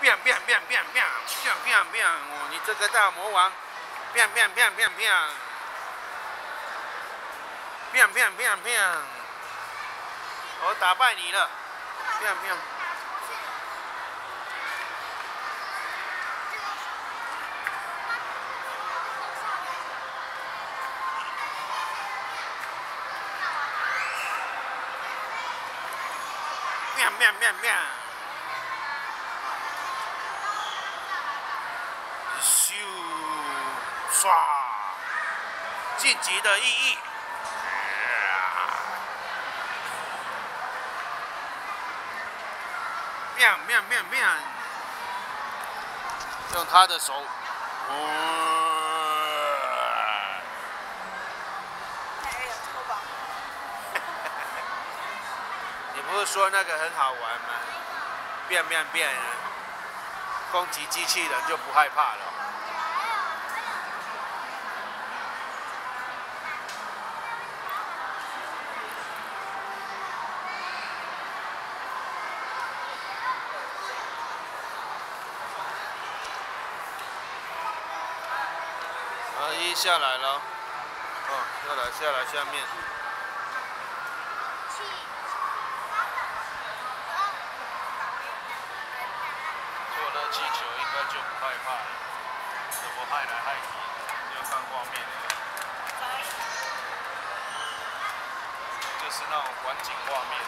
变变变变变变变变！哦，你这个大魔王，变变变变变，变变变变，我打败你了，变变。变变变变，唰，晋级的意义。变变变变，用他的手，你不是说那个很好玩吗？变变变，攻击机器人就不害怕了。下来了，哦，下来下来下面。坐热气球应该就不害怕了，怎么害来害去，要看画面。就是那种环景画面。